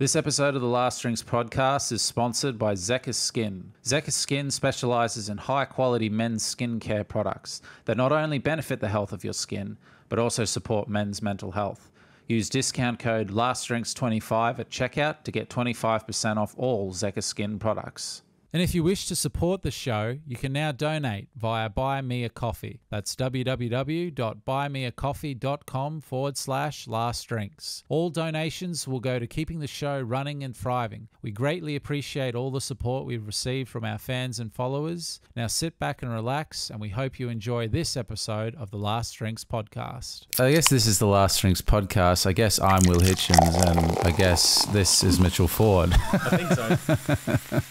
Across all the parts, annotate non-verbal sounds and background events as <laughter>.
This episode of the Last Drinks podcast is sponsored by Zekr Skin. Zekr Skin specializes in high quality men's skincare products that not only benefit the health of your skin, but also support men's mental health. Use discount code LASTDRINKS25 at checkout to get 25% off all Zekr Skin products. And if you wish to support the show, you can now donate via Buy Me a Coffee. That's www.buymeacoffee.com forward slash last drinks. All donations will go to keeping the show running and thriving. We greatly appreciate all the support we've received from our fans and followers. Now sit back and relax, and we hope you enjoy this episode of the Last Drinks podcast. I guess this is the Last Drinks podcast. I guess I'm Will Hitchens, and I guess this is Mitchell Ford. I think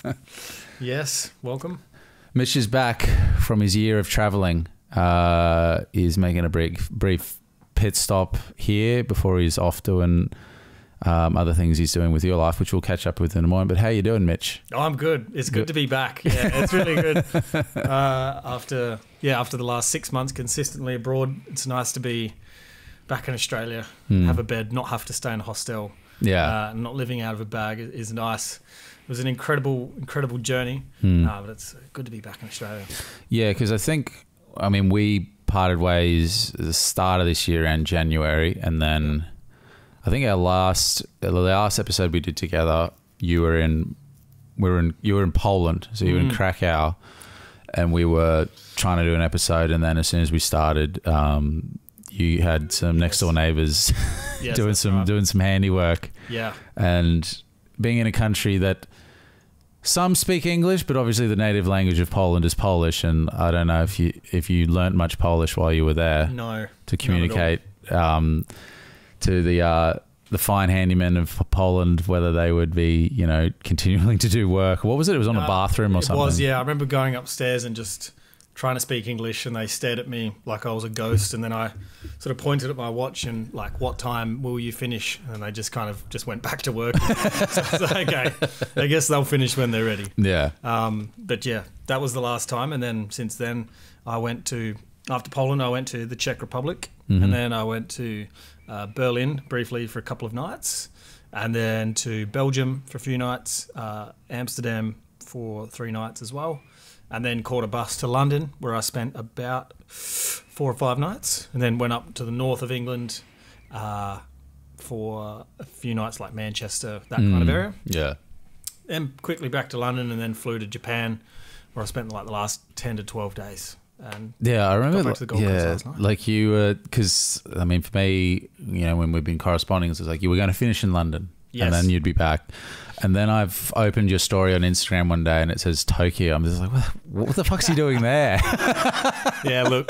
so. <laughs> yes, welcome. Mitch is back from his year of traveling. Uh, he's making a brief, brief pit stop here before he's off doing um, other things he's doing with your life, which we'll catch up with in a moment. But how are you doing, Mitch? Oh, I'm good. It's good, Good. to be back. <laughs> Yeah, it's really good. Uh, after yeah, after the last six months consistently abroad, it's nice to be back in Australia, Hmm. have a bed, not have to stay in a hostel. Yeah. uh, not living out of a bag is nice. It was an incredible, incredible journey, Hmm. uh, but it's good to be back in Australia. Yeah, because I think, I mean, we parted ways at the start of this year and January, and then I think our last the last episode we did together, you were in, we were in, you were in Poland, so you were in Mm. Krakow, and we were trying to do an episode, and then as soon as we started, um, you had some next door neighbors <laughs> Yes, doing some right. doing some handiwork, Yeah, and being in a country that some speak English, but obviously the native language of Poland is Polish, and I don't know if you if you learnt much Polish while you were there no, to communicate um, to the uh, the fine handymen of Poland whether they would be you know continuing <laughs> to do work. What was it? It was on a Uh, bathroom or it something. was, yeah. I remember going upstairs and just trying to speak English, and they stared at me like I was a ghost. And then I sort of pointed at my watch and like, "What time will you finish?" And they just kind of just went back to work. <laughs> so I was like, okay, I guess they'll finish when they're ready. Yeah. Um, but yeah, that was the last time. And then since then, I went to after Poland, I went to the Czech Republic, Mhm. and then I went to uh, Berlin briefly for a couple of nights, and then to Belgium for a few nights, uh, Amsterdam for three nights as well, and then caught a bus to London where I spent about four or five nights, and then went up to the north of England. Uh, for a few nights, like Manchester, that kind of Mm. area, Yeah. then quickly back to London and then flew to Japan, where I spent like the last ten to twelve days. And Yeah, I remember. back to the Coast yeah, like you, because I mean, for me, you know, when we've been corresponding, it's like you were going to finish in London, Yes. and then you'd be back, and then I've opened your story on Instagram one day, and it says Tokyo. I'm just like, what, what the fuck's he doing there? <laughs> yeah, look,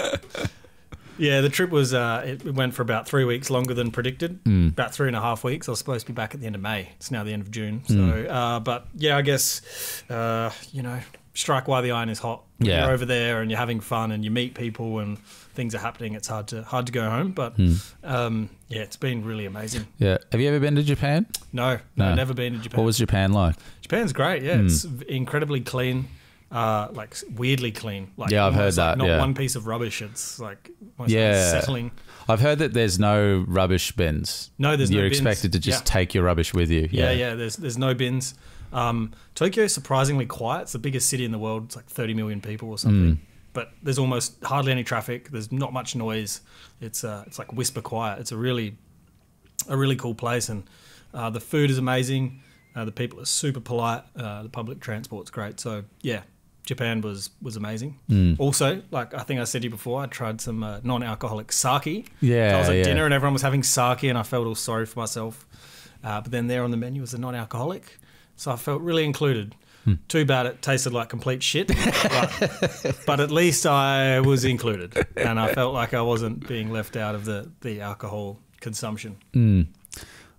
yeah, the trip was uh, it went for about three weeks longer than predicted. Mm. About three and a half weeks. I was supposed to be back at the end of May. It's now the end of June. So, Mm. uh, but yeah, I guess uh, you know, strike while the iron is hot. Yeah. you're over there and you're having fun and you meet people and things are happening. It's hard to hard to go home, but Mm. um, yeah, it's been really amazing. Yeah. Have you ever been to Japan? No, no, No. never been to Japan. What was Japan like? Japan's great. Yeah, Hmm. it's incredibly clean. Uh, like weirdly clean. Like Yeah, I've heard like that, Not yeah. one piece of rubbish. It's like Yeah. settling. I've heard that there's no rubbish bins. No, there's You're no bins. expected to just Yeah. take your rubbish with you. Yeah, yeah. There's there's no bins. Um, Tokyo's surprisingly quiet. It's the biggest city in the world. It's like 30 million people or something. Mm. But there's almost hardly any traffic. There's not much noise. It's uh, it's like whisper quiet. It's a really a really cool place, and uh, the food is amazing. Uh, the people are super polite. Uh, the public transport's great. So yeah, Japan was was amazing. Mm. Also, like I think I said to you before, I tried some uh, non-alcoholic sake. Yeah, So I was at yeah. dinner and everyone was having sake, and I felt all sorry for myself. Uh, but then there on the menu was a non-alcoholic, so I felt really included. Hmm. Too bad it tasted like complete shit, <laughs> but, but at least I was included, and I felt like I wasn't being left out of the the alcohol consumption. Mm.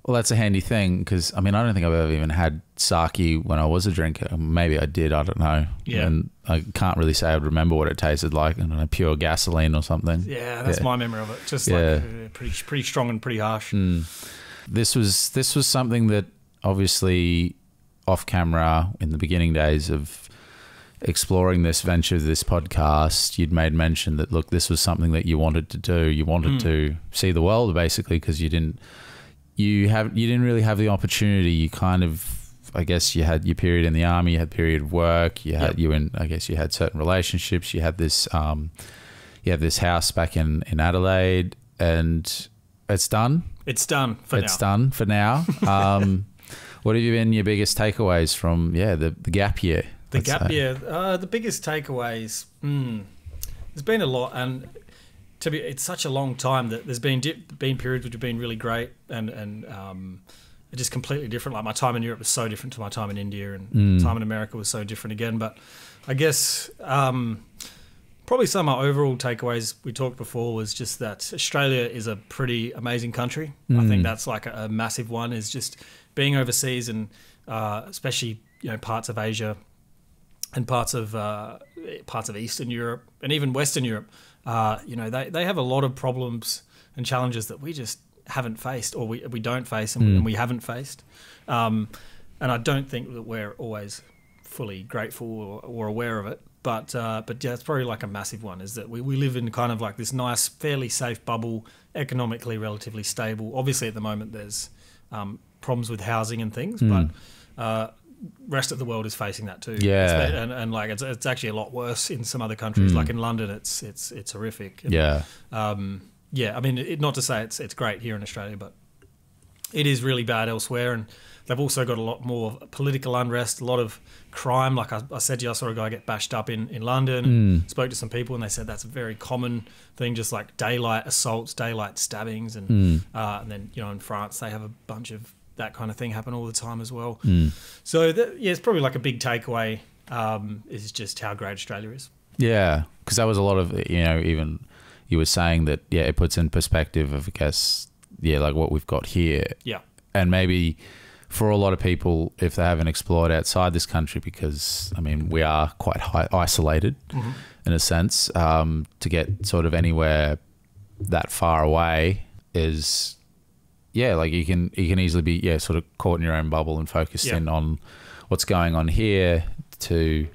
Well, that's a handy thing because I mean I don't think I've ever even had sake when I was a drinker. Maybe I did. I don't know. Yeah. And I can't really say I would remember what it tasted like. I don't know, pure gasoline or something. Yeah, that's Yeah. my memory of it. Just Yeah. like uh, pretty pretty strong and pretty harsh. Mm. This was this was something that obviously off camera in the beginning days of exploring this venture, this podcast, you'd made mention that look, this was something that you wanted to do. You wanted Mm. to see the world basically because you didn't you have you didn't really have the opportunity. You kind of, I guess, you had your period in the army, you had period of work, you had Yep. you in, I guess, you had certain relationships. You had this, um, you had this house back in in Adelaide, and it's done. It's done for it's now. done for now. <laughs> Um, what have you been your biggest takeaways from yeah the, the gap year? The gap say? year, uh, the biggest takeaways. Mm, there's been a lot, and to be, it's such a long time that there's been dip, been periods which have been really great, and and um, just completely different. Like my time in Europe was so different to my time in India, and Mm. time in America was so different again. But I guess um, probably some of our overall takeaways we talked before was just that Australia is a pretty amazing country. I Mm. think that's like a, a massive one. Is just being overseas and uh, especially you know parts of Asia and parts of uh, parts of Eastern Europe and even Western Europe, uh, you know, they, they have a lot of problems and challenges that we just haven't faced or we, we don't face and, we, and we haven't faced. Um, and I don't think that we're always fully grateful or, or aware of it. But uh, but yeah, it's probably like a massive one. Is that we, we live in kind of like this nice, fairly safe bubble, economically relatively stable. Obviously, at the moment, there's um, problems with housing and things, but uh, rest of the world is facing that too. Yeah. And, and like it's, it's actually a lot worse in some other countries. Like in London, it's it's it's horrific. And, Yeah, um, yeah. I mean, it, not to say it's it's great here in Australia, but it is really bad elsewhere. And they've also got a lot more political unrest, a lot of crime. Like I, I said to you, I saw a guy get bashed up in in London. And spoke to some people, and they said that's a very common thing, just like daylight assaults, daylight stabbings, and uh, and then you know in France they have a bunch of that kind of thing happen all the time as well. So that, yeah, it's probably like a big takeaway um, is just how great Australia is. yeah, because that was a lot of you know even you were saying that yeah it puts in perspective of I guess yeah like what we've got here Yeah. and maybe for a lot of people if they haven't explored outside this country because I mean we are quite hi- isolated in a sense um, to get sort of anywhere that far away is yeah like you can you can easily be yeah sort of caught in your own bubble and focused Yeah. in on what's going on here to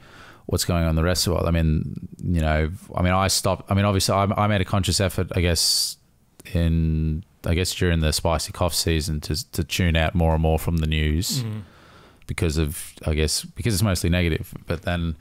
what's going on in the rest of the world. I mean, you know, I mean, I stopped. I mean, obviously, I, I made a conscious effort, I guess, in I guess during the spicy cough season to to tune out more and more from the news because of I guess because it's mostly negative. But then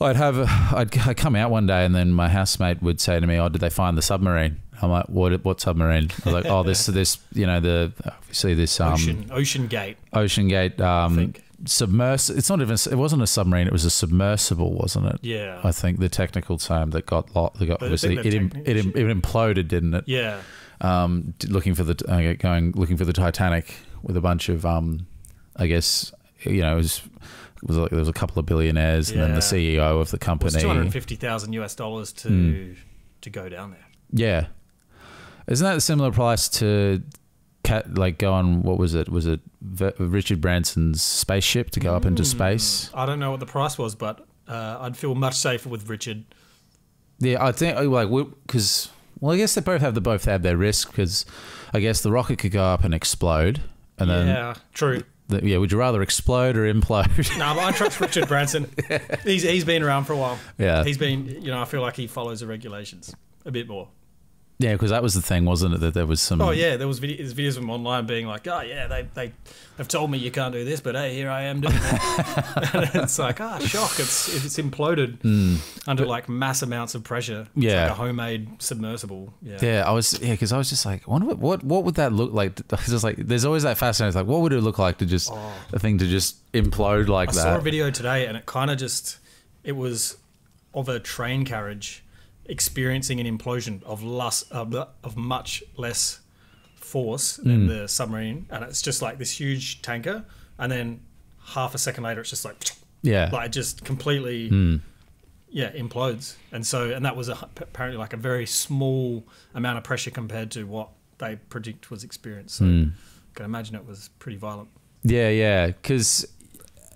I'd have I'd, I'd come out one day and then my housemate would say to me, "Oh, did they find the submarine?" I'm like, "What? What submarine?" I was like, "Oh, this <laughs> this you know the obviously this um, Ocean Ocean Gate. Ocean Gate um, think. submers. It's not even. It wasn't a submarine. It was a submersible, wasn't it? Yeah. I think the technical term that got lot. That got obviously it, im- it, im- it imploded, didn't it? yeah. Um, looking for the uh, going looking for the Titanic with a bunch of um, I guess you know it was. It was like there was a couple of billionaires and then the CEO of the company. two hundred fifty thousand US dollars to Hmm. to go down there. Yeah, isn't that a similar price to cat like go on? What was it? Was it v- Richard Branson's spaceship to go up into space? I don't know what the price was, but uh, I'd feel much safer with Richard. Yeah, I think like because well, I guess they both have the both have their risk because I guess the rocket could go up and explode, and then yeah, true. the, yeah, would you rather explode or implode? <laughs> No, but I trust Richard Branson. <laughs> He's he's been around for a while. yeah, He's been, you know, I feel like he follows the regulations a bit more. Yeah, because that was the thing, wasn't it? That there was some. Oh yeah, there was video, there's videos of him online being like, oh yeah, they they have told me you can't do this, but hey, here I am doing it. <laughs> <laughs> and it's like, ah, shock! It's it's imploded under like mass amounts of pressure. It's. Yeah. like a homemade submersible. Yeah, Yeah, I was yeah, because I was just like, wonder what, what what would that look like? <laughs> It's just like there's always that fascinating. It's like, what would it look like to just a thing to just implode like I that? I saw a video today, and it kind of just it was of a train carriage experiencing an implosion of less uh, of much less force than the submarine, and it's just like this huge tanker, and then half a second later, it's just like yeah, like it just completely yeah implodes. And so and that was a, apparently like a very small amount of pressure compared to what they predict was experienced so I can imagine it was pretty violent. Yeah, yeah, because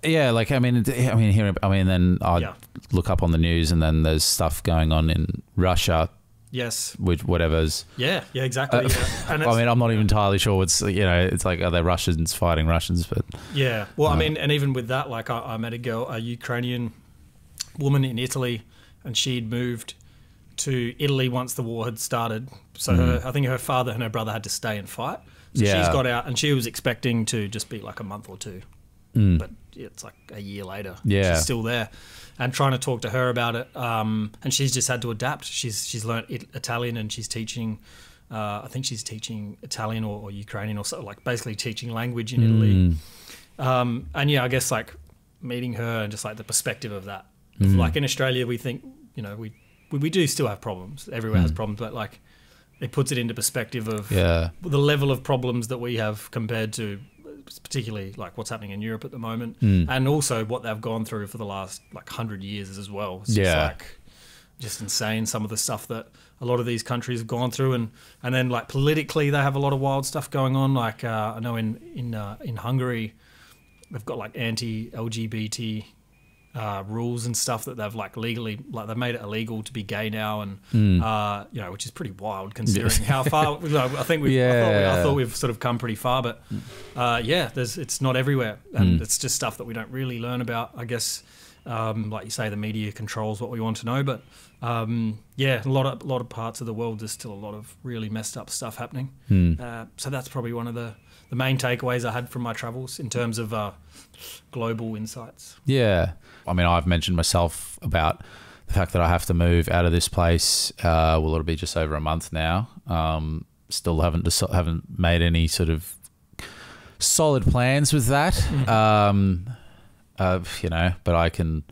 yeah, like I mean, I mean here, I mean, then I Yeah. look up on the news, and then there's stuff going on in Russia, yes which whatever's. yeah yeah exactly Uh, yeah. and <laughs> I mean, I'm not even entirely sure what's you know, it's like are they Russians fighting Russians, but yeah well i mean and even with that like I, I met a girl a ukrainian woman in italy and she'd moved to italy once the war had started so her, i think her father and her brother had to stay and fight So Yeah. she's got out, and she was expecting to just be like a month or two, Mm. but it's like a year later. Yeah. she's still there, and trying to talk to her about it. Um, and she's just had to adapt. She's she's learnt it, Italian, and she's teaching. Uh, I think she's teaching Italian or, or Ukrainian or so, like basically teaching language in Italy. Mm. Um, and yeah, I guess like meeting her and just like the perspective of that. Mm. Like in Australia, we think you know we we, we do still have problems. Everywhere has Mm. problems, but like it puts it into perspective of Yeah. the level of problems that we have compared to particularly like what's happening in Europe at the moment, Mm. and also what they've gone through for the last like hundred years as well. It's just Yeah. like just insane some of the stuff that a lot of these countries have gone through, and and then like politically they have a lot of wild stuff going on. Like uh, I know in in uh, in Hungary, they've got like anti-LGBT uh, rules and stuff that they've like legally like they've made it illegal to be gay now, and Mm. uh, you know which is pretty wild considering how far. <laughs> you know, I think we I, thought we, Yeah. I thought we've sort of come pretty far, but uh, yeah, there's it's not everywhere, and Mm. it's just stuff that we don't really learn about. I guess, um, like you say, the media controls what we want to know, but um, yeah, a lot of a lot of parts of the world there's still a lot of really messed up stuff happening. Mm. Uh, so that's probably one of the the main takeaways I had from my travels in terms of uh, global insights. Yeah. I mean, I've mentioned myself about the fact that I have to move out of this place. Uh, well, it'll be just over a month now. Um, still haven't deci- haven't made any sort of solid plans with that. Um, uh, you know, but I can.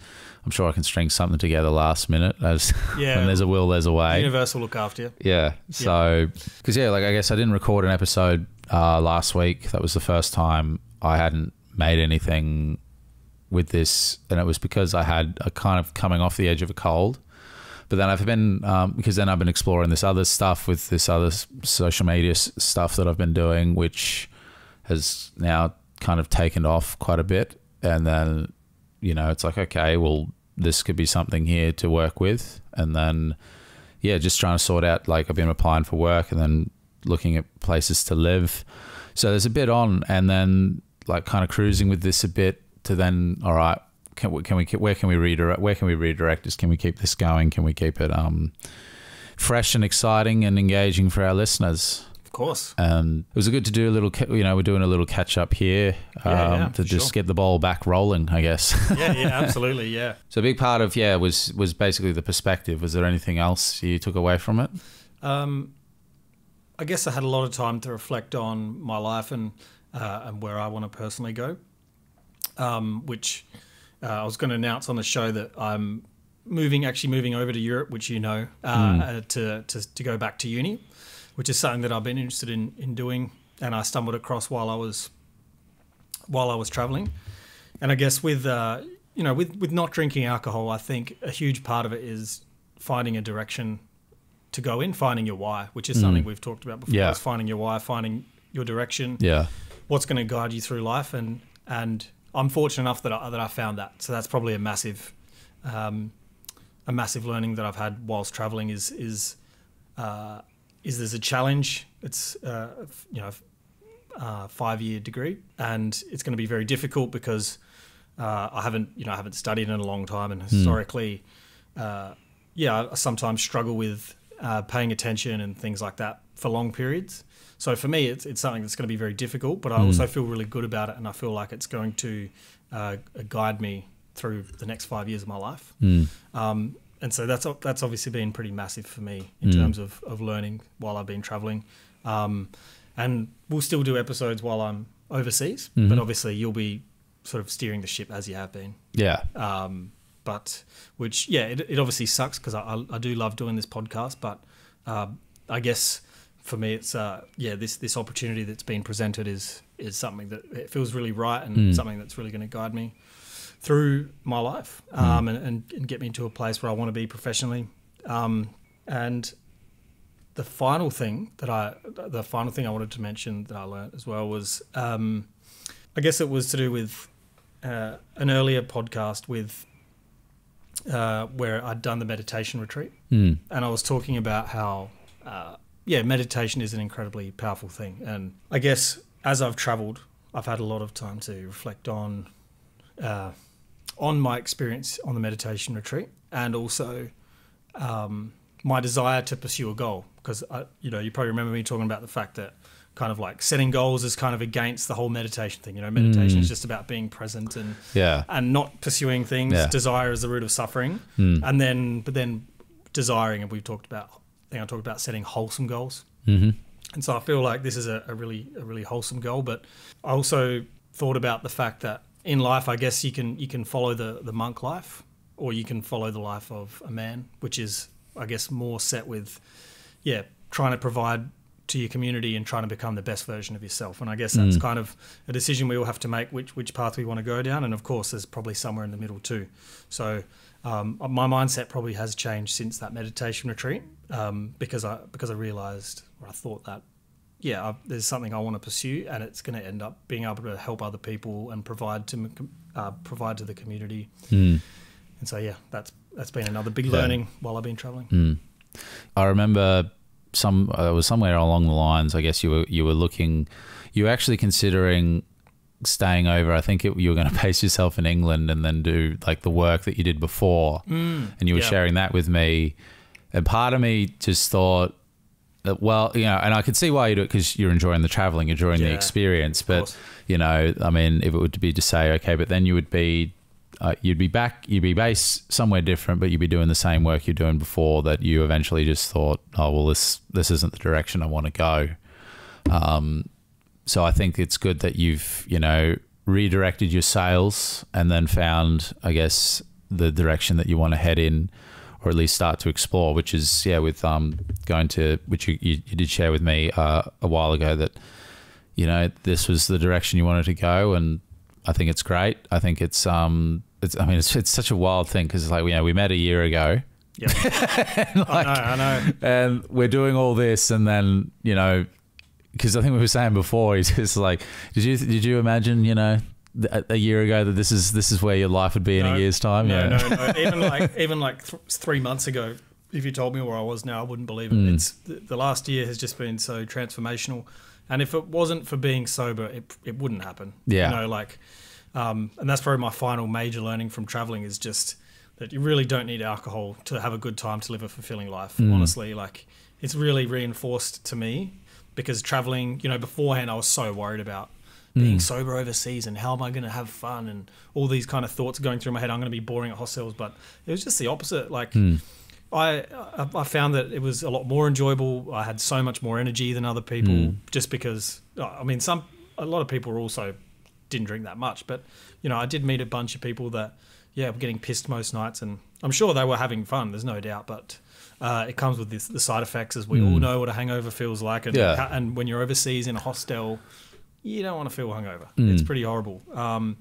I'm sure I can string something together last minute. As <laughs> Yeah, when there's a will, there's a way. universe will look after you. Yeah. So, because yeah, like I guess I didn't record an episode uh, last week. That was the first time I hadn't made anything with this, and it was because I had a kind of coming off the edge of a cold. But then I've been um, because then I've been exploring this other stuff with this other social media stuff that I've been doing, which has now kind of taken off quite a bit. And then, you know, it's like, okay, well, this could be something here to work with. And then, yeah, just trying to sort out, like, I've been applying for work and then looking at places to live. So there's a bit on, and then, like, kind of cruising with this a bit to then, all right, can we, can we, where can we redirect, where can we redirect this? Can we keep this going? Can we keep it, um, fresh and exciting and engaging for our listeners? Of course. and it was good to do a little, you know, we're doing a little catch up here um, Yeah, yeah, to just sure. get the ball back rolling, I guess. <laughs> Yeah, yeah, absolutely, yeah. so a big part of yeah was was basically the perspective. Was there anything else you took away from it? Um, I guess I had a lot of time to reflect on my life and uh, and where I want to personally go. Um, which uh, I was going to announce on the show that I'm moving, actually moving over to Europe, which you know, uh, uh, to, to to go back to uni, which is something that I've been interested in in doing, and I stumbled across while I was while I was traveling. And I guess with uh, you know with with not drinking alcohol, I think a huge part of it is finding a direction to go in, finding your why, which is something we've talked about before. Yeah. Is finding your why, finding your direction, Yeah, what's going to guide you through life, and and I'm fortunate enough that I, that I found that. So that's probably a massive, um, a massive learning that I've had whilst traveling is is uh, is there's a challenge. It's uh, you know uh, five year degree, and it's going to be very difficult because uh, I haven't you know I haven't studied in a long time, and historically, uh, yeah, I sometimes struggle with uh, paying attention and things like that for long periods. So for me, it's, it's something that's going to be very difficult, but I also feel really good about it, and I feel like it's going to uh, guide me through the next five years of my life. Um, and so that's that's obviously been pretty massive for me in terms of, of learning while I've been traveling. Um, and we'll still do episodes while I'm overseas, but obviously you'll be sort of steering the ship as you have been. yeah, Um, but which yeah, it, it obviously sucks because I, I, I do love doing this podcast, but uh, I guess for me it's uh, yeah this this opportunity that's been presented is is something that it feels really right and something that's really going to guide me through my life um, and, and, and get me into a place where I want to be professionally. Um, and the final thing that I, the final thing I wanted to mention that I learned as well was, um, I guess it was to do with uh, an earlier podcast with uh, where I'd done the meditation retreat, Mm. and I was talking about how, uh, yeah, meditation is an incredibly powerful thing, and I guess as I've travelled, I've had a lot of time to reflect on, uh, on my experience on the meditation retreat, and also um, my desire to pursue a goal. Because you know, you probably remember me talking about the fact that kind of like setting goals is kind of against the whole meditation thing. You know, meditation Mm. is just about being present and Yeah. and not pursuing things. Yeah. Desire is the root of suffering, Mm. and then but then desiring, and we've talked about. I think I talked about setting wholesome goals. Mm-hmm. And so I feel like this is a, a really a really wholesome goal. But I also thought about the fact that in life, I guess you can you can follow the the monk life, or you can follow the life of a man, which is I guess more set with, yeah, trying to provide to your community and trying to become the best version of yourself. And I guess that's Mm. kind of a decision we all have to make which which path we want to go down. And of course, there's probably somewhere in the middle too. So um, my mindset probably has changed since that meditation retreat um, because I because I realized or I thought that yeah I, there's something I want to pursue and it's going to end up being able to help other people and provide to uh, provide to the community Mm. and so yeah that's that's been another big Yeah. learning while I've been traveling Mm. I remember some uh, was somewhere along the lines. I guess you were you were looking, you were actually considering staying over. I think it, you were going <laughs> to base yourself in England and then do like the work that you did before, and you were yeah. sharing that with me. And part of me just thought that, well, you know, and I could see why you do it because you're enjoying the traveling, you're enjoying the experience. But you know, I mean, if it would be to say, okay, but then you would be, uh, you'd be back, you'd be based somewhere different, but you'd be doing the same work you're doing before. That you eventually just thought, oh well, this this isn't the direction I want to go. Um, so I think it's good that you've you know redirected your sales and then found, I guess, the direction that you want to head in, or at least start to explore. Which is yeah, with um going to which you you, you did share with me uh, a while ago that you know this was the direction you wanted to go, and I think it's great. I think it's um it's I mean it's it's such a wild thing because it's like you know we met a year ago. yeah <laughs> and I know I know and we're doing all this and then you know because i think we were saying before he's just like did you did you imagine you know th- a year ago that this is this is where your life would be in a year's time no, yeah no, no. <laughs> Even like even like th- three months ago, if you told me where I was now, I wouldn't believe it. Mm. It's the, the last year has just been so transformational, and if it wasn't for being sober, it it wouldn't happen. Yeah. you know, like, um, and that's probably my final major learning from traveling is just that you really don't need alcohol to have a good time to live a fulfilling life. Mm. Honestly, like it's really reinforced to me because traveling, you know, beforehand I was so worried about being Mm. sober overseas and how am I going to have fun and all these kind of thoughts going through my head. I'm going to be boring at hostels, but it was just the opposite. Like Mm. I, I found that it was a lot more enjoyable. I had so much more energy than other people Mm. just because I mean some a lot of people were also didn't drink that much, but you know I did meet a bunch of people that yeah were getting pissed most nights, and I'm sure they were having fun. There's no doubt, but. Uh, it comes with this, the side effects, as we all Mm. know what a hangover feels like, and Yeah. and when you're overseas in a hostel, you don't want to feel hungover. Mm. It's pretty horrible. Um,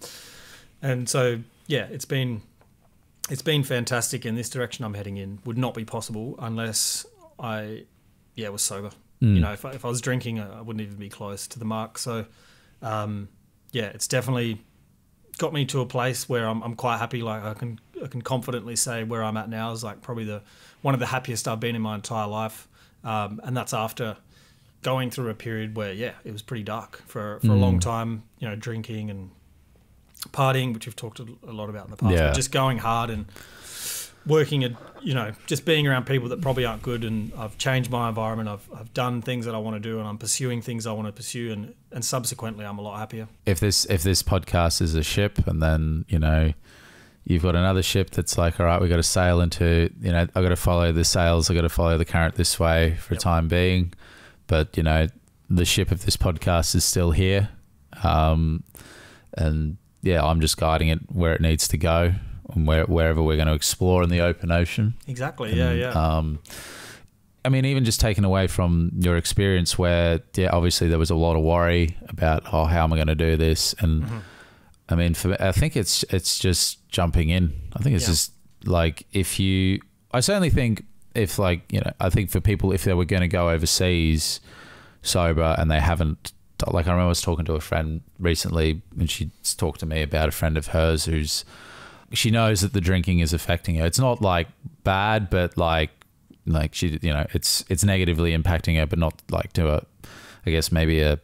and so, yeah, it's been it's been fantastic. And this direction I'm heading in would not be possible unless I, yeah, was sober. Mm. You know, if I, if I was drinking, I wouldn't even be close to the mark. So, um, yeah, it's definitely got me to a place where I'm, I'm quite happy. Like I can I can confidently say where I'm at now is like probably the one of the happiest I've been in my entire life, um, and that's after going through a period where yeah it was pretty dark for for a Mm. long time. You know, drinking and partying, which we've talked a a lot about in the past. Yeah. But just going hard and working at you know just being around people that probably aren't good and I've changed my environment I've, I've done things that I want to do and I'm pursuing things I want to pursue and and subsequently I'm a lot happier if this if this podcast is a ship and then you know you've got another ship that's like all right we've got to sail into you know i've got to follow the sails i've got to follow the current this way for Yep. time being but you know the ship of this podcast is still here um and yeah i'm just guiding it where it needs to go and where, wherever we're going to explore in the open ocean exactly yeah and, yeah Um, I mean, even just taken away from your experience, where yeah, obviously there was a lot of worry about oh, how am I going to do this? And Mhm. I mean, for I think it's it's just jumping in. I think it's Yeah. just like if you. I certainly think if like you know, I think for people if they were going to go overseas sober and they haven't. Like I remember I was talking to a friend recently, and she talked to me about a friend of hers who's she knows that the drinking is affecting her. It's not like bad, but like like she you know it's it's negatively impacting her, but not like to a I guess maybe a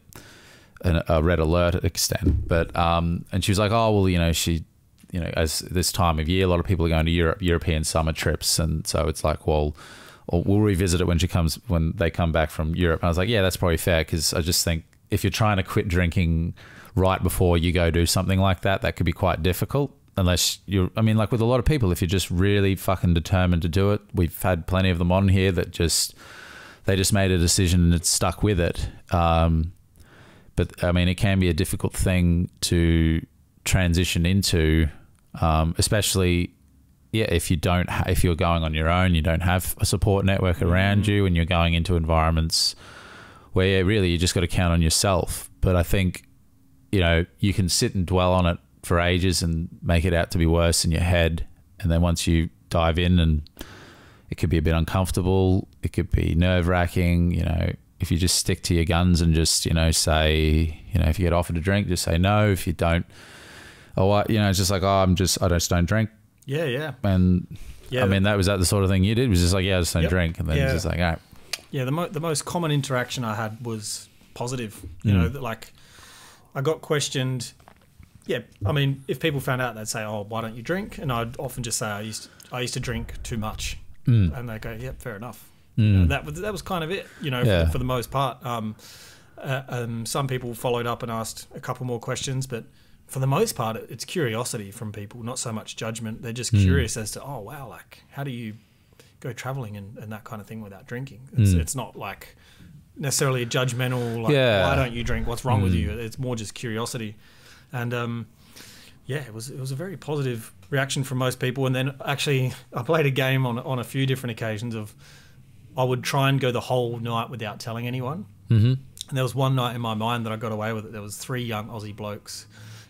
a, a red alert extent. But um, and she was like, oh well, you know she. You know, as this time of year, a lot of people are going to Europe, European summer trips, and so it's like, well, we'll revisit it when she comes when they come back from Europe. And I was like, yeah, that's probably fair because I just think if you're trying to quit drinking right before you go do something like that, that could be quite difficult. Unless you're, I mean, like with a lot of people, if you're just really fucking determined to do it, we've had plenty of them on here that just they just made a decision and it's stuck with it. Um, but I mean, it can be a difficult thing to transition into, um, especially yeah, if you don't, ha- if you're going on your own, you don't have a support network around you, and you're going into environments where yeah, really you just got to count on yourself. But I think you know you can sit and dwell on it for ages and make it out to be worse in your head, and then once you dive in, and it could be a bit uncomfortable, it could be nerve wracking. You know, if you just stick to your guns and just you know say, you know, if you get offered a drink, just say no. If you don't, oh, what you know, it's just like, oh, I'm just I just don't drink Yeah, yeah, and yeah. I mean, that was that the sort of thing you did. It was just like, yeah, I just don't Yep. drink, and then Yeah. it's just like, all right, Yeah, the mo- the most common interaction I had was positive. You Mm. know, that, like I got questioned. Yeah, I mean, if people found out, they'd say, "Oh, why don't you drink?" And I'd often just say, "I used I used to drink too much," Mm. and they go, "Yep, fair enough." Mm. And that was that was kind of it. You know, Yeah. for, for the most part. Um, uh, um, some people followed up and asked a couple more questions, but for the most part, it's curiosity from people, not so much judgment. They're just Mm. curious as to, oh wow, like how do you go traveling and, and that kind of thing without drinking? It's, Mm. it's not like necessarily a judgmental, like Yeah. why don't you drink? What's wrong with Mm. you? It's more just curiosity, and um, yeah, it was it was a very positive reaction from most people. And then actually, <laughs> I played a game on on a few different occasions of I would try and go the whole night without telling anyone. mm-hmm. And there was one night in my mind that I got away with it. There was three young Aussie blokes,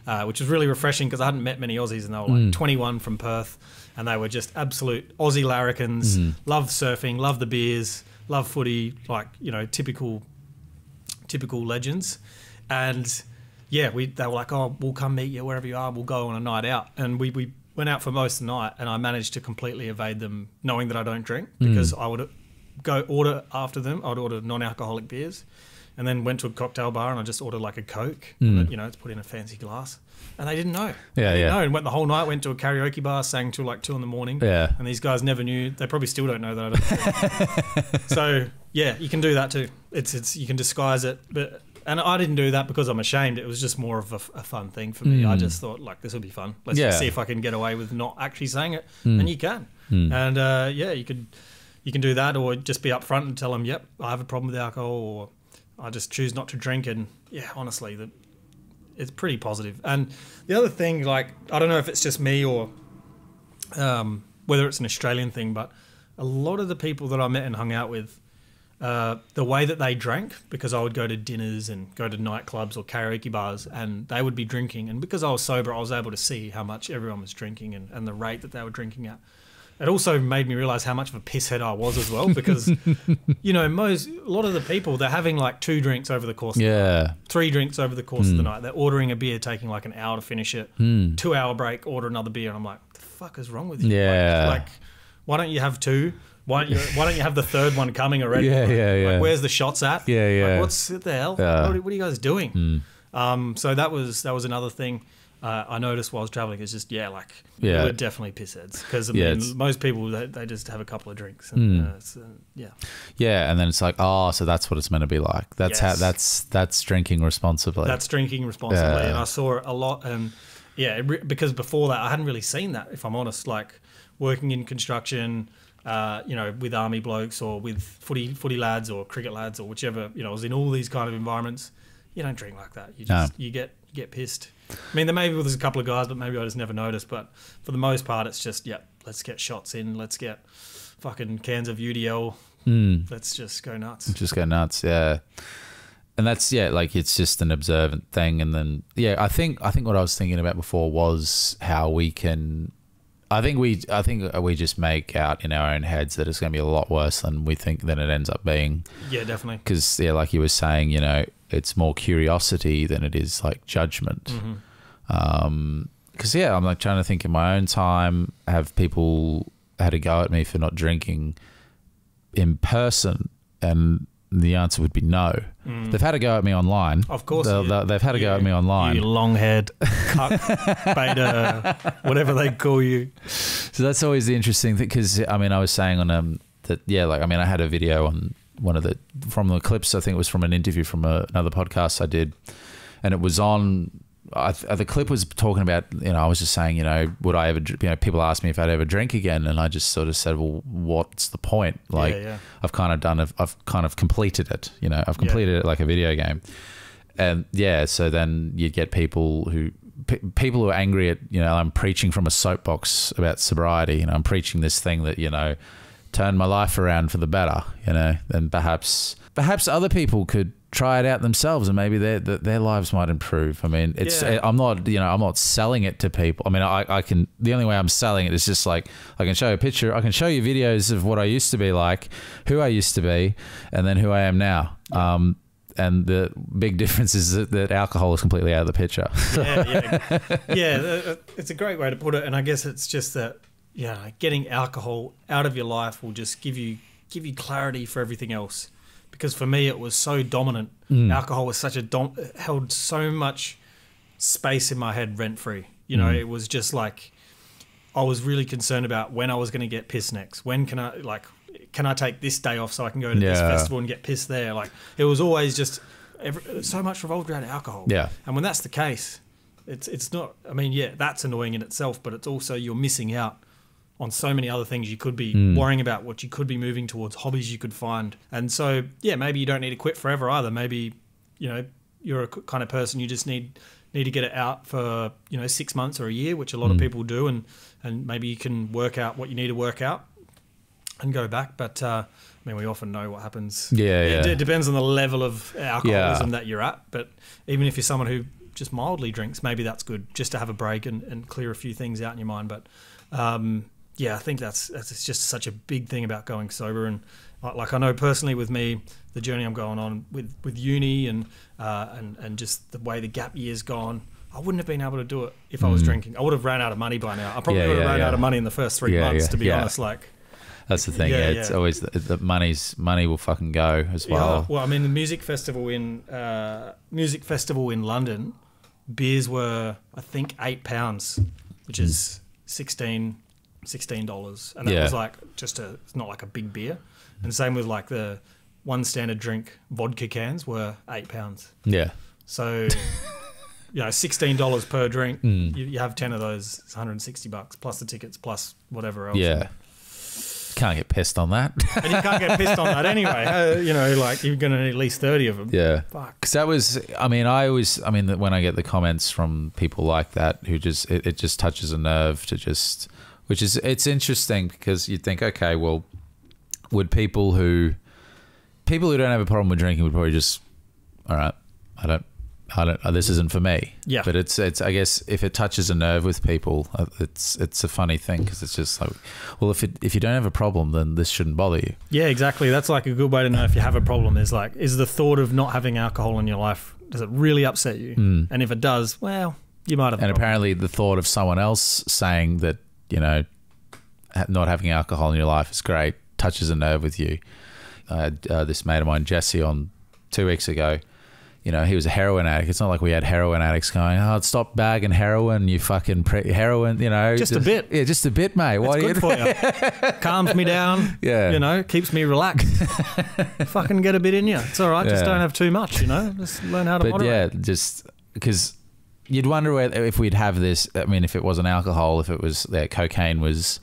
uh, which was really refreshing because I hadn't met many Aussies, and they were like Mm. 21 from Perth, and they were just absolute Aussie larrikins. Mhm. Love surfing, love the beers, love footy, like you know, typical, typical legends. And yeah, we they were like, oh, we'll come meet you wherever you are. We'll go on a night out, and we we went out for most of the night, and I managed to completely evade them, knowing that I don't drink because I would go order after them. I'd order non-alcoholic beers, and then went to a cocktail bar and I just ordered like a Coke. Mm. And, you know, it's put in a fancy glass, and they didn't know. Yeah, yeah. No, and went the whole night. Went to a karaoke bar, sang till like two in the morning. Yeah. And these guys never knew. They probably still don't know that. I don't. <laughs> so yeah, you can do that too. It's it's you can disguise it, but. And I didn't do that because I'm ashamed. It was just more of a, a fun thing for me. I Mm. just thought like this will be fun. Let's Yeah. see if I can get away with not actually saying it. Mm. And you can. Mm. And uh, yeah, you could you can do that, or just be upfront and tell them, "Yep, I have a problem with alcohol," or "I just choose not to drink." And yeah, honestly, that it's pretty positive. And the other thing, like, I don't know if it's just me or um, whether it's an Australian thing, but a lot of the people that I met and hung out with, uh, the way that they drank, because I would go to dinners and go to nightclubs or karaoke bars, and they would be drinking. And because I was sober, I was able to see how much everyone was drinking and, and the rate that they were drinking at. It also made me realize how much of a pisshead I was as well, because <laughs> you know most a lot of the people they're having like two drinks over the course, of the Yeah. three drinks over the course of the Mm. night. They're ordering a beer, taking like an hour to finish it, Mm. two hour break, order another beer, and I'm like, the fuck is wrong with you? Yeah. Like, like, why don't you have two? Why don't you Why don't you have the third one coming already? Yeah, Like- yeah, yeah. Like, where's the shots at? Yeah, yeah. Like, what's what the hell? Yeah. What, are, what are you guys doing? Mm. Um, so that was that was another thing. Uh, I noticed while I was traveling. It's just yeah, like Yeah. we're definitely pissheads because I Yeah, mean most people they, they just have a couple of drinks and Mm. uh, it's, yeah Yeah, and then it's like, oh, so that's what it's meant to be like. That's how that's that's drinking responsibly. That's drinking responsibly, Yeah. and I saw it a lot. And yeah, it re- because before that, I hadn't really seen that. If I'm honest, like working in construction, uh, you know, with army blokes or with footy footy lads or cricket lads or whichever, you know, I was in all these kind of environments. You don't drink like that. You No. just you get you get pissed. I mean, there maybe there's a couple of guys, but maybe I just never noticed. But for the most part, it's just yeah, let's get shots in, let's get fucking cans of UDL, Mm. let's just go nuts. just go nuts yeah and that's yeah like it's just an observant thing and then yeah i think i think what i was thinking about before was how we can i think we i think we just make out in our own heads that it's going to be a lot worse than we think than it ends up being. Yeah, definitely. because yeah like you were saying you know it's more curiosity than it is like judgment. Hmm um because yeah i'm like trying to think in my own time have people had a go at me for not drinking in person? And the answer would be no Mm. they've had a go at me online Of course, they'll, they'll, they've had a go you- at me online You long haired cuck, <laughs> beta, whatever they call you. so that's always the interesting thing because i mean i was saying on um that yeah like i mean i had a video on one of the from the clips. I think it was from an interview from a, another podcast I did, and it was on. I, the clip was talking about, you know, I was just saying, you know, would I ever, you know, people asked me if I'd ever drink again, and I just sort of said, well, what's the point? Like, yeah. I've kind of done, I've, I've kind of completed it, you know, I've completed it like a video game, and yeah, so then you get people who people who are angry at you know I'm preaching from a soapbox about sobriety. You know, I'm preaching this thing that you know turned my life around for the better. You know, then perhaps perhaps other people could try it out themselves and maybe their their lives might improve. I mean, it's Yeah. I'm not you know I'm not selling it to people. I mean, I, I can the only way I'm selling it is just like I can show you a picture, I can show you videos of what I used to be like, who I used to be, and then who I am now. Um, and the big <laughs> difference is that, that alcohol is completely out of the picture. yeah, yeah, <laughs> yeah. uh, It's a great way to put it, and I guess it's just that yeah, getting alcohol out of your life will just give you give you clarity for everything else. Because for me, it was so dominant. Mm. Alcohol was such a dom- held so much space in my head rent free. You know, mm. it was just like I was really concerned about when I was going to get pissed next. When can I like? Can I take this day off so I can go to this festival and get pissed there? Like it was always just every, so much revolved around alcohol. Yeah. And when that's the case, it's it's not. I mean, yeah, that's annoying in itself, but it's also you're missing out on so many other things you could be Hmm. worrying about, what you could be moving towards, hobbies you could find, and so yeah, maybe you don't need to quit forever either. Maybe you know you're a kind of person you just need need to get it out for you know six months or a year, which a lot of Hmm. people do, and and maybe you can work out what you need to work out and go back. But uh, I mean, we often know what happens. Yeah, it, yeah. it depends on the level of alcoholism that you're at. But even if you're someone who just mildly drinks, maybe that's good just to have a break and, and clear a few things out in your mind. But um, yeah, I think that's that's just such a big thing about going sober. And like, like I know personally with me, the journey I'm going on with with uni and uh, and and just the way the gap year's gone. I wouldn't have been able to do it if I was drinking. I would have ran out of money by now. I probably Mm. Yeah, would have yeah, ran yeah. out of money in the first three months, to be honest. Like, That's the thing. Yeah, Yeah, it's always the, the money's money will fucking go as Yeah, well. well, I mean, the music festival in uh, music festival in London, beers were I think eight pounds, which is 16 dollars, and that Yeah. was like just a it's not like a big beer, and same with like the one standard drink vodka cans were eight pounds. Yeah, So. You know, sixteen dollars per drink. Mm. You, you have ten of those. It's one hundred and sixty bucks plus the tickets plus whatever else. yeah. Can't get pissed on that. <laughs> and you can't get pissed on that anyway. Uh, you know, like you're going to need at least thirty of them. yeah. Fuck. Because that was, I mean, I always, I mean, when I get the comments from people like that who just, it, it just touches a nerve to just, which is, it's interesting because you'd think, okay, well, would people who, people who don't have a problem with drinking would probably just, all right, I don't, I don't, this isn't for me. Yeah. But it's, it's, I guess if it touches a nerve with people, uh, it's, it's a funny thing because it's just like, well, if it, if you don't have a problem, then this shouldn't bother you. Yeah, exactly. That's like a good way to know if you have a problem. Is like, is the thought of not having alcohol in your life does it really upset you? And if it does, well, you might have. And apparently, the thought of someone else saying that you know not having alcohol in your life is great touches a nerve with you. I had uh, this mate of mine, Jesse, on two weeks ago. You know, he was a heroin addict. It's not like we had heroin addicts going, "Oh, stop bagging heroin, you fucking pre- heroin." You know, Just a bit. Yeah, just a bit, mate. It's Why good you? for you. <laughs> Calms me down. Yeah. You know, keeps me relaxed. <laughs> Fucking get a bit in you. It's all right. Just don't have too much. You know, just learn how to but moderate. yeah, just because you'd wonder whether if we'd have this. I mean, if it wasn't alcohol, if it was yeah, cocaine was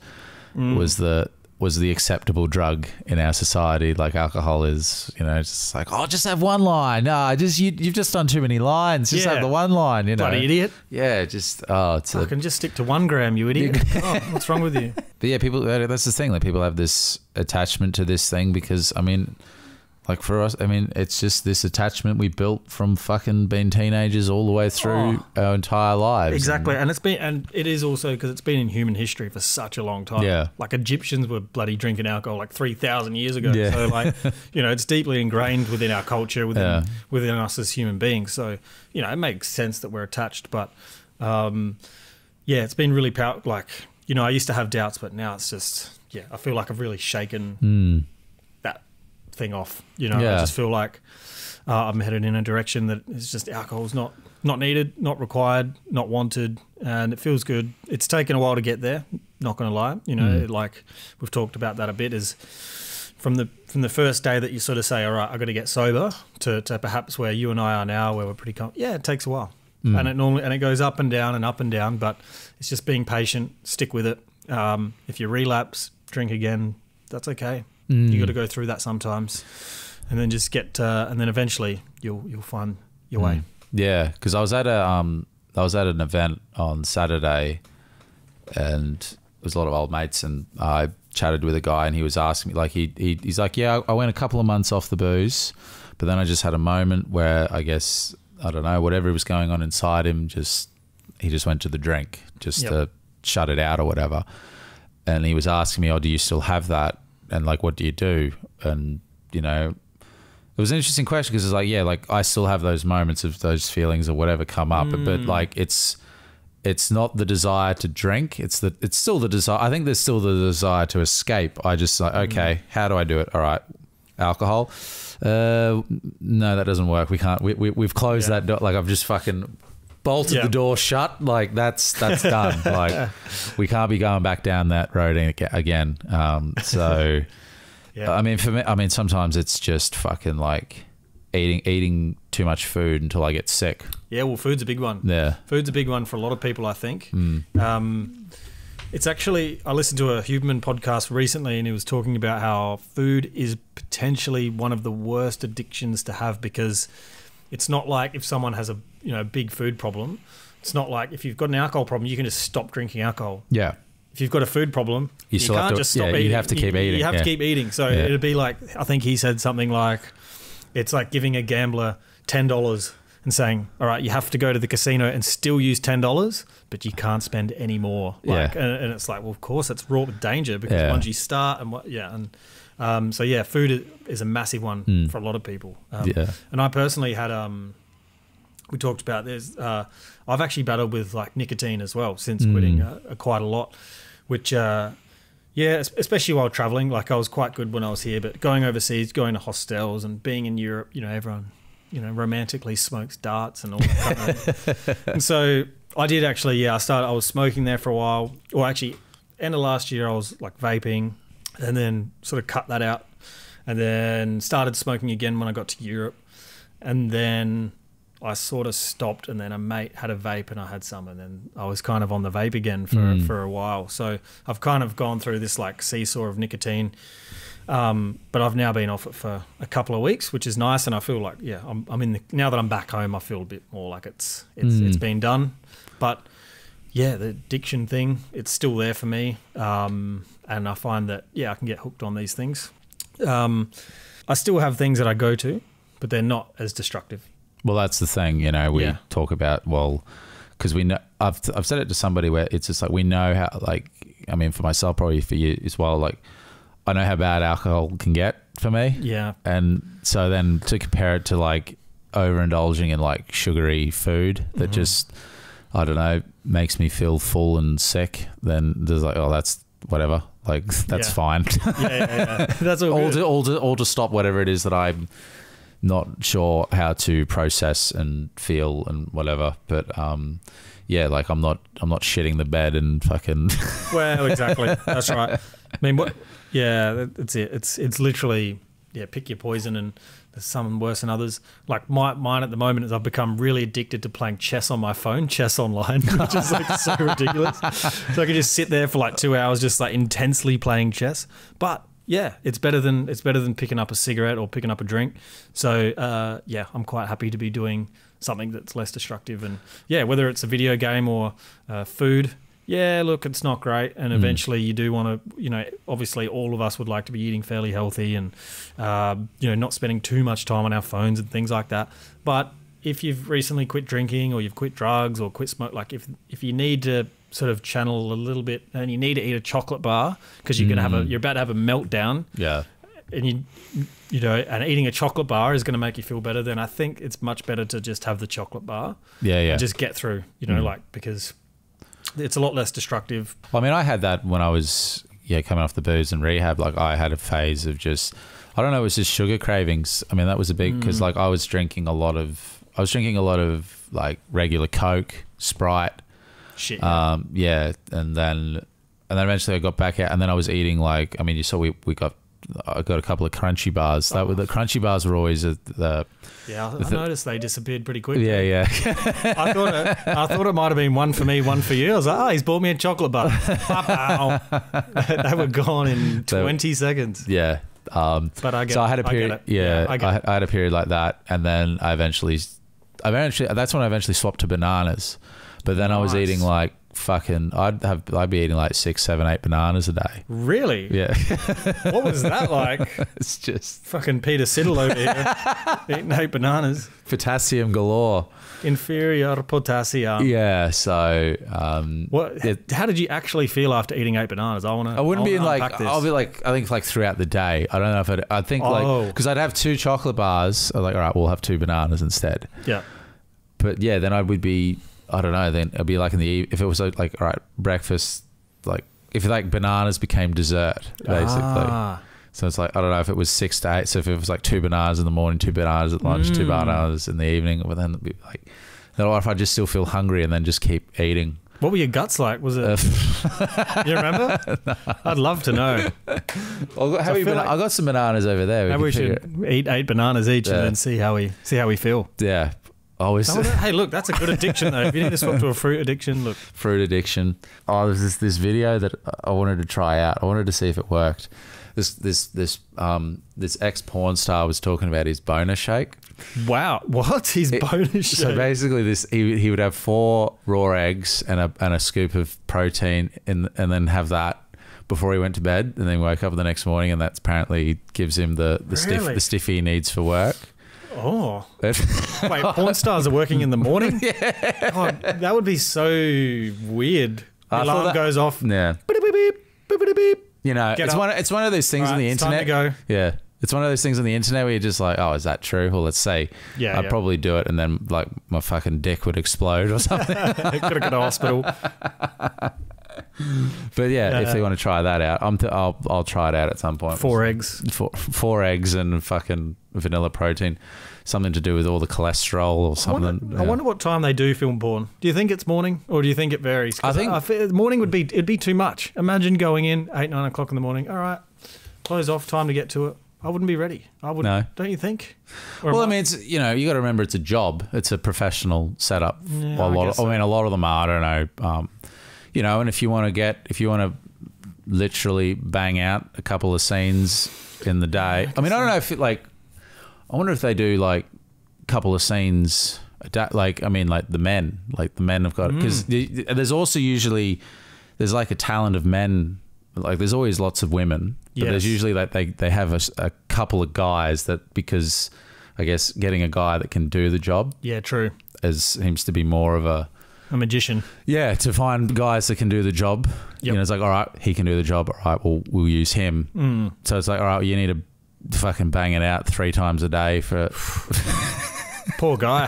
Mm. was the was the acceptable drug in our society, like alcohol is. You know, just like oh, just have one line. No, just you, you've just done too many lines. Just Yeah. have the one line. You know, Bloody idiot. Yeah, just oh, it's a, Fucking just stick to one gram, you idiot. God, <laughs> what's wrong with you? But yeah, people. That's the thing. Like people have this attachment to this thing because I mean, like for us, I mean, it's just this attachment we built from fucking being teenagers all the way through our entire lives. Exactly, and it's been, and it is also because it's been in human history for such a long time. Yeah. like Egyptians were bloody drinking alcohol like three thousand years ago. Yeah. So like, <laughs> you know, it's deeply ingrained within our culture, within Yeah. within us as human beings. So you know, it makes sense that we're attached. But um, yeah, it's been really power. Like you know, I used to have doubts, but now it's just yeah, I feel like I've really shaken Mm. Thing off. You know, Yeah. I just feel like uh, I'm headed in a direction that is just alcohol's not not needed, not required, not wanted, and it feels good. It's taken a while to get there. Not going to lie, you know, Mm. like we've talked about that a bit. Is from the from the first day that you sort of say, all right, I've got to get sober, to, to perhaps where you and I are now, where we're pretty calm. Yeah, it takes a while, and it normally and it goes up and down and up and down. But it's just being patient, stick with it. Um, if you relapse, drink again. That's okay. You got to go through that sometimes, and then just get, uh, and then eventually you'll you'll find your way. Yeah, because I was at a um, I was at an event on Saturday, and there was a lot of old mates, and I chatted with a guy, and he was asking me like he, he he's like, yeah, I went a couple of months off the booze, but then I just had a moment where I guess I don't know whatever was going on inside him, just he just went to the drink just Yep. to shut it out or whatever, and he was asking me, oh, do you still have that, and like what do you do, and you know it was an interesting question because it's like, yeah, like I still have those moments of those feelings or whatever come up, but, but like it's it's not the desire to drink. It's the it's still the desire. I think there's still the desire to escape. I just like, okay, how do I do it? All right, alcohol. Uh, no, that doesn't work. We can't. We, we we've closed Yeah. that door. Like I've just fucking bolted Yeah. the door shut. Like that's that's done. <laughs> like we can't be going back down that road again. Um, so. <laughs> Yeah. I mean, for me, I mean, sometimes it's just fucking like eating eating too much food until I get sick. Yeah, well, food's a big one. Yeah. Food's a big one for a lot of people, I think. Mm. Um, it's actually, I listened to a Huberman podcast recently and he was talking about how food is potentially one of the worst addictions to have because it's not like if someone has a you know big food problem, it's not like if you've got an alcohol problem, you can just stop drinking alcohol. Yeah. If you've got a food problem, You you, can't to- just stop yeah, you eating. have to keep You- eating, You have yeah. to keep eating. So Yeah. it'd be like, I think he said something like, it's like giving a gambler $10 and saying, all right, you have to go to the casino and still use $10, but you can't spend any more. Like, Yeah. and, and it's like, well, of course, it's wrought with danger because Yeah. once you start and what, yeah. And um, so, yeah, food is- a massive one Mm. for a lot of people. Um, Yeah. And I personally had, um, we talked about this. Uh, I've actually battled with like nicotine as well since Mm. quitting uh, quite a lot, which, uh, yeah, especially while traveling. Like I was quite good when I was here, but going overseas, going to hostels and being in Europe, you know, everyone, you know, romantically smokes darts and all that <laughs> And so I did actually, yeah, I started, I was smoking there for a while. Or actually, end of last year, I was like vaping and then sort of cut that out and then started smoking again when I got to Europe. And then I sort of stopped, and then a mate had a vape, and I had some, and then I was kind of on the vape again for Mm. for a while. So I've kind of gone through this like seesaw of nicotine, um, but I've now been off it for a couple of weeks, which is nice, and I feel like yeah, I'm, I'm in the now that I'm back home, I feel a bit more like it's it's Mm. it's been done, but yeah, the addiction thing, it's still there for me, um, and I find that yeah, I can get hooked on these things. Um, I still have things that I go to, but they're not as destructive. Well, that's the thing, you know. We Yeah. talk about well, because we know. I've I've said it to somebody where it's just like we know how. Like, I mean, for myself, probably for you as well. Like, I know how bad alcohol can get for me, Yeah, and so then to compare it to like overindulging in like sugary food that Mhm. just I don't know makes me feel full and sick, then there's like, oh, that's whatever. Like <laughs> that's Yeah. fine. <laughs> yeah, yeah, yeah. <laughs> that's all. all to, all to all to stop whatever it is that I'm not sure how to process and feel and whatever. But um, yeah, like I'm not I'm not shitting the bed and fucking Well, exactly. That's right. I mean, what? Yeah, that- that's it. It's it's literally yeah, pick your poison, and there's some worse than others. Like my mine at the moment is I've become really addicted to playing chess on my phone, <laughs> chess online, <laughs> which is like so ridiculous. So I could just sit there for like two hours, just like intensely playing chess. But yeah, it's better than it's better than picking up a cigarette or picking up a drink. So uh, yeah, I'm quite happy to be doing something that's less destructive. And yeah, whether it's a video game or uh, food, yeah, look, it's not great. And eventually, you do want to, you know, obviously, all of us would like to be eating fairly healthy and, uh, you know, not spending too much time on our phones and things like that. But if you've recently quit drinking or you've quit drugs or quit smoke, like if if you need to sort of channel a little bit and you need to eat a chocolate bar because you're gonna have a Mm. you're about to have a meltdown yeah. and you you know and eating a chocolate bar is going to make you feel better then i think it's much better to just have the chocolate bar Yeah, yeah. and just get through you know Mm. like because it's a lot less destructive Well, I mean, I had that when I was yeah coming off the booze and rehab. Like I had a phase of just I don't know, it was just sugar cravings. I mean, that was a big because Mm. like I was drinking a lot of I was drinking a lot of like regular Coke, Sprite, shit um, yeah, and then and then eventually I got back out, and then I was eating like I mean, you saw we we got I got a couple of Crunchie bars. That were the Crunchie bars were always a, the Yeah, I, I noticed they disappeared pretty quickly. yeah yeah. I thought it, I thought it might have been one for me, one for you. I was like, oh, he's bought me a chocolate bar. <laughs> They were gone in were- 20 seconds. Yeah. Um, But I get so I had a I period. it. yeah, I I. I had a period like that, and then I eventually, I eventually. That's when I eventually swapped to bananas. But then I was eating like fucking. I'd have. I'd be eating like six, seven, eight bananas a day. Really? Yeah, <laughs> What was that like? <laughs> it's just Fucking Peter Siddle over here <laughs> eating eight bananas. potassium galore. Inferior potassium. Yeah. So um, What? It- how did you actually feel after eating eight bananas? I want to. I wouldn't be in like I'll be like I think like throughout the day. I don't know if I'd, I think Oh. like because I'd have two chocolate bars. I'm like all right, we'll have two bananas instead. yeah. But yeah, then I would be I don't know. Then it'd be like in the if it was like, all right breakfast like if like bananas became dessert basically. Ah, So it's like I don't know if it was six to eight. So if it was like two bananas in the morning, two bananas at lunch, two Mm. bananas in the evening, but then it'd be like. Or if I just still feel hungry and then just keep eating. what were your guts like? Was it? Uh, <laughs> you remember? I'd love to know. Have I you feel bana- like- I got some bananas over there. We figure should eat eight bananas each Yeah. and then see how we see how we feel. it- Oh, hey, look, that's a good addiction though. If you need to swap to a fruit addiction, look. fruit addiction. Oh, there's this this video that I wanted to try out. I wanted to see if it worked. This this this um this ex porn star was talking about his boner shake. Wow, what? His It- shake? So basically, this he, he would have four raw eggs and a and a scoop of protein, and and then have that before he went to bed, and then wake up the next morning, and that apparently gives him the the stiff the stiffy he needs for work. Oh, <laughs> wait, porn stars are working in the morning? <laughs> yeah. God, that would be so weird. The I alarm that- goes off. yeah, you know, Get it's up. one it's one of those things on the it's time to internet. go. Yeah. It's one of those things on the internet where you're just like, oh, is that true? Well, let's say. Yeah, I'd yeah. probably do it and then, like, my fucking dick would explode or <laughs> something. Gotta go to hospital. <laughs> but yeah, if Yeah. they want to try that out, I'm I'll, I'll try it out at some point. Four eggs. Four, four eggs and fucking vanilla protein. Something to do with all the cholesterol or I something. wonder, I wonder what time they do film porn. Do you think it's morning or do you think it varies? I think- I fe- morning would be it'd be too much. Imagine going in eight nine o'clock in the morning. All right, close off. Time to get to it. I wouldn't be ready. I would. No. Don't you think? Or Well, I mean, it's you know, you got to remember it's a job. It's a professional setup. Yeah, a I lot. guess Of, I mean, a lot of them are. I don't know. Um, you know, and if you want to get, if you want to literally bang out a couple of scenes in the day. I, mean, I don't know if it like. I wonder if they do like a couple of scenes. a Like, I mean, like the men, like the men have got because Mm. there's also usually there's like a talent of men. Like, there's always lots of women, but there's usually like they they have a couple of guys that because I guess getting a guy that can do the job yeah, true. is seems to be more of a A magician. yeah to find guys that can do the job. You know, it's like all right, he can do the job. All right, well we'll use him. Mm. So it's like all right, you need to fucking bang it out three times a day for. <laughs> Poor guy.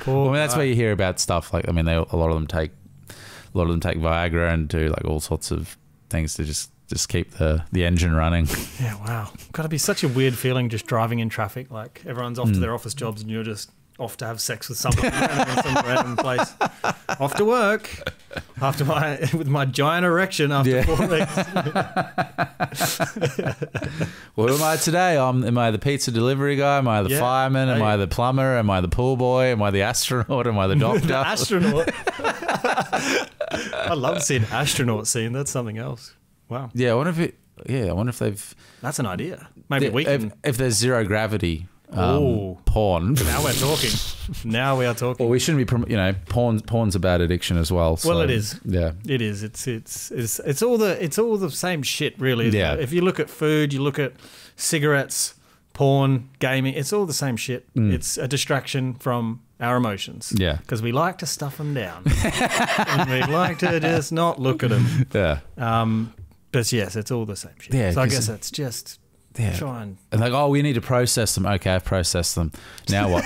Poor. Well, I mean, that's guy. where you hear about stuff like I mean, they, a lot of them take a lot of them take Viagra and do like all sorts of things to just just keep the the engine running. Yeah, wow. Got to be such a weird feeling just driving in traffic. Like everyone's off to Mm. their office jobs and you're just off to have sex with in some random place. Off to work after my <laughs> with my giant erection after Yeah. four weeks. <laughs> What am I today? Um, am I the pizza delivery guy? Am I the Yeah. fireman? Am. I the plumber? Am I the pool boy? Am I the astronaut? Am I the <laughs> doctor? the astronaut. I love seeing astronaut scene. That's something else. Wow, yeah, I wonder if it. Yeah, I wonder if they've. that's an idea. Maybe we if, can. if there's zero gravity um, Oh. porn. Now we're talking. Now we are talking. Well, we shouldn't be. You know, porn. Porn's a bad addiction as well. Well, it is. Yeah. It is. It's it's it's it's all the it's all the same shit, really. Yeah. it? If you look at food, you look at cigarettes, porn, gaming. It's all the same shit. It's a distraction from our emotions. Mm. Yeah. Because we like to stuff them down. and we <laughs> like to just not look at them. Yeah. Um, but yes, it's all the same shit. Yeah, So I guess it's just Yeah. try and And like, oh, we need to process them. Okay, I've processed them. Now what?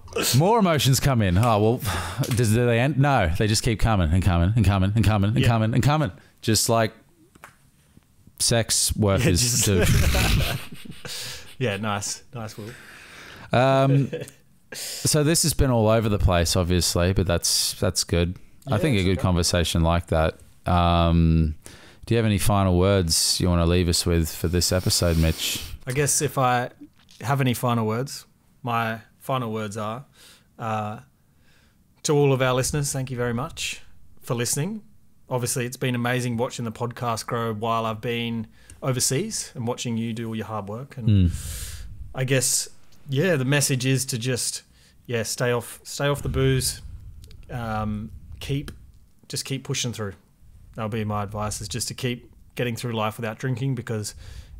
<laughs> More emotions come in. Oh well, does do they end? No, they just keep coming and coming and coming and coming and Yeah. coming and coming. Just like sex workers just- do. <laughs> yeah, nice, nice. Will. Um, <laughs> so this has been all over the place, obviously, but that's that's good. I think a good conversation like that. Um, Do you have any final words you want to leave us with for this episode, Mitch? I guess if I have any final words, my final words are uh, to all of our listeners, thank you very much for listening. Obviously, it's been amazing watching the podcast grow while I've been overseas and watching you do all your hard work. And Mm. I guess, yeah, the message is to just, yeah, stay off, stay off the booze. Um, keep, just keep pushing through. That'll be my advice: is just to keep getting through life without drinking because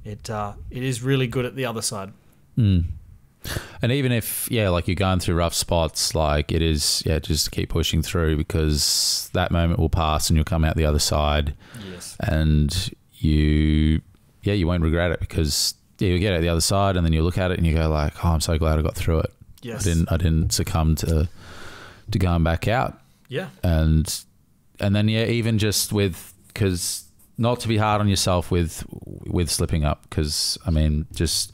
it uh, it is really good at the other side. Mm. And even if, yeah, like you're going through rough spots, like it is, yeah, just keep pushing through because that moment will pass and you'll come out the other side Yes. and you, yeah, you won't regret it because yeah, you get out the other side and then you look at it and you go like, oh, I'm so glad I got through it. Yes. I didn't, I didn't succumb to, to going back out. Yeah. and and then yeah, even just with because not to be hard on yourself with with slipping up because I mean just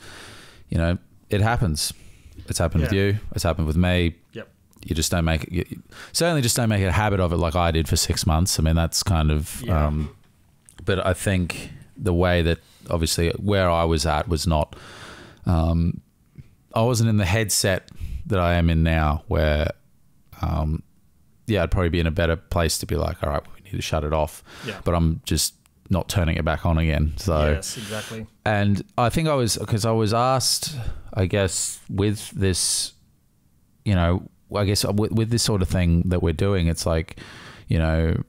you know it happens. It's happened with you. It's happened with me. Yep. You just don't make it. You, certainly, just don't make it a habit of it like I did for six months. I mean, that's kind of. Yeah. Um, but I think the way that obviously where I was at was not. Um, I wasn't in the headset that I am in now, where um, yeah, I'd probably be in a better place to be like, all right, we need to shut it off. Yeah. But I'm just not turning it back on again. So, yes, exactly. and I think I was because I was asked, I guess, with this, you know, I guess uh, with, with this sort of thing that we're doing, it's like, you know,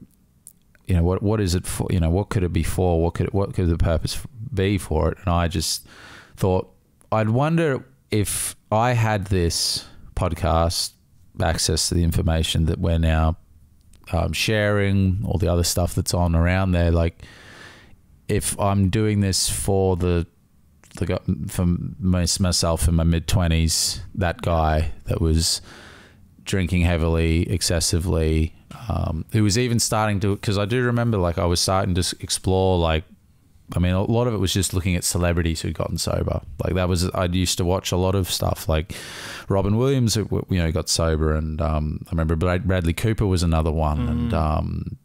you know what what is it for? You know, what could it be for? What could it, what could the purpose be for it? And I just thought I'd wonder if I had this podcast access to the information that we're now um, sharing, all the other stuff that's on around there, like if I'm doing this for the the for myself in my mid twenties, that guy that was drinking heavily, excessively, um, who was even starting to because I do remember like I was starting to explore like. I mean, a lot of it was just looking at celebrities who'd gotten sober. Like that was, I used to watch a lot of stuff like Robin Williams, who, you know, got sober, and um, I remember Brad- Bradley Cooper was another one, and um,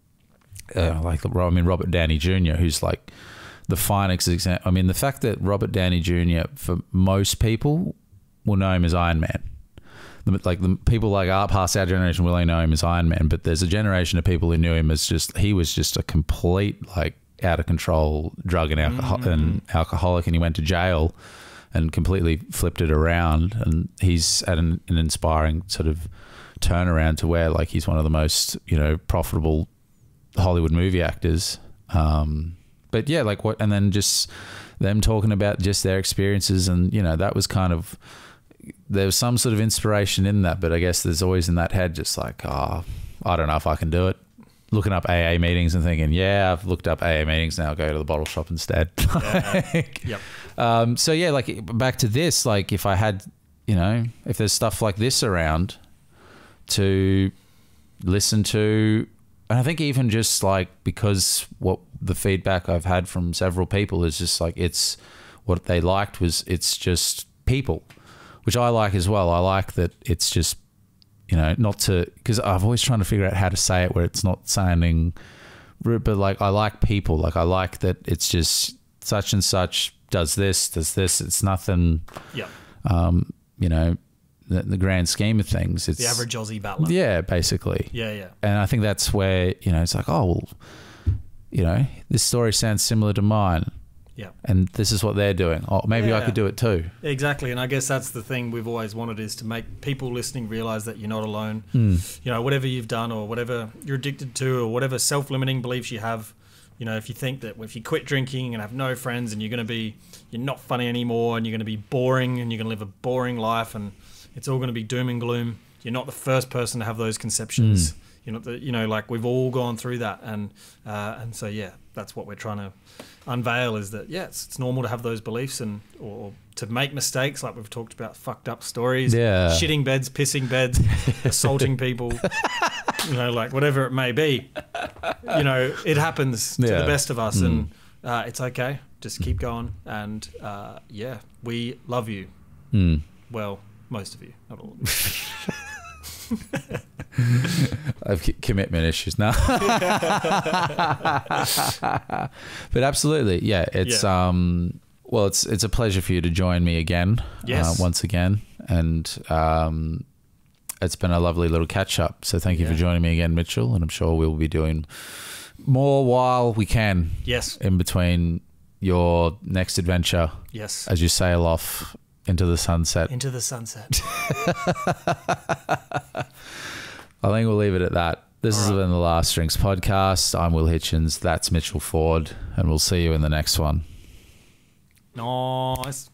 uh, like I mean Robert Downey Jr., who's like the finest example. I mean, the fact that Robert Downey Jr. for most people will know him as Iron Man. The- Like the people like our past our generation will only know him as Iron Man, but there's a generation of people who knew him as just he was just a complete like out of control drug and alcohol and alcoholic, and he went to jail and completely flipped it around. And he's at an, an inspiring sort of turnaround to where like he's one of the most you know profitable Hollywood movie actors. Um, but yeah, like what, and then just them talking about just their experiences, and you know that was kind of there was some sort of inspiration in that. But I guess there's always in that head just like, oh, I don't know if I can do it. Looking up AA meetings and thinking, yeah, I've looked up AA meetings now. I'll go to the bottle shop instead. <laughs> Like, Yep. um, so yeah, like back to this, like if I had, you know, if there's stuff like this around to listen to, and I think even just like because what the feedback I've had from several people is just like it's what they liked was it's just people, which I like as well. I like that it's just you know not to because I've always trying to figure out how to say it where it's not sounding rude, but like I like people. Like I like that it's just such and such does this, does this. It's nothing, Yeah. um, you know, the, the grand scheme of things. It's The average Aussie battler. yeah, basically. Yeah, yeah. And I think that's where you know it's like, oh, well, you know, this story sounds similar to mine, Yeah. and this is what they're doing. Oh, maybe I could do it too. Exactly, and I guess that's the thing we've always wanted is to make people listening realize that you're not alone. Hmm. You know, whatever you've done or whatever you're addicted to or whatever self-limiting beliefs you have, you know, if you think that if you quit drinking and have no friends and you're going to be you're not funny anymore and you're going to be boring and you're going to live a boring life and it's all going to be doom and gloom, you're not the first person to have those conceptions. You're not the, you know, like we've all gone through that, and uh, and so yeah, that's what we're trying to unveil is that yeah, it's, it's normal to have those beliefs and or to make mistakes, like we've talked about, fucked up stories, Yeah. shitting beds, pissing beds, <laughs> assaulting people, you know, like whatever it may be. You know, it happens to Yeah. the best of us, and uh, it's okay. Just keep going, and uh, yeah, we love you. Hmm. Well, most of you, not all of you. <laughs> <laughs> I've commitment issues now. <laughs> but absolutely, yeah, it's Yeah. um well, it's it's a pleasure for you to join me again, Yes. uh, once again, and um, it's been a lovely little catch up. So thank you for joining me again, Mitchell, and I'm sure we'll be doing more while we can Yes. in between your next adventure Yes. as you sail off into the sunset. Into the sunset. <laughs> I think we'll leave it at that. This All has right. been the Last Drinks podcast. I'm Will Hitchens. That's Mitchell Ford, and we'll see you in the next one. nice.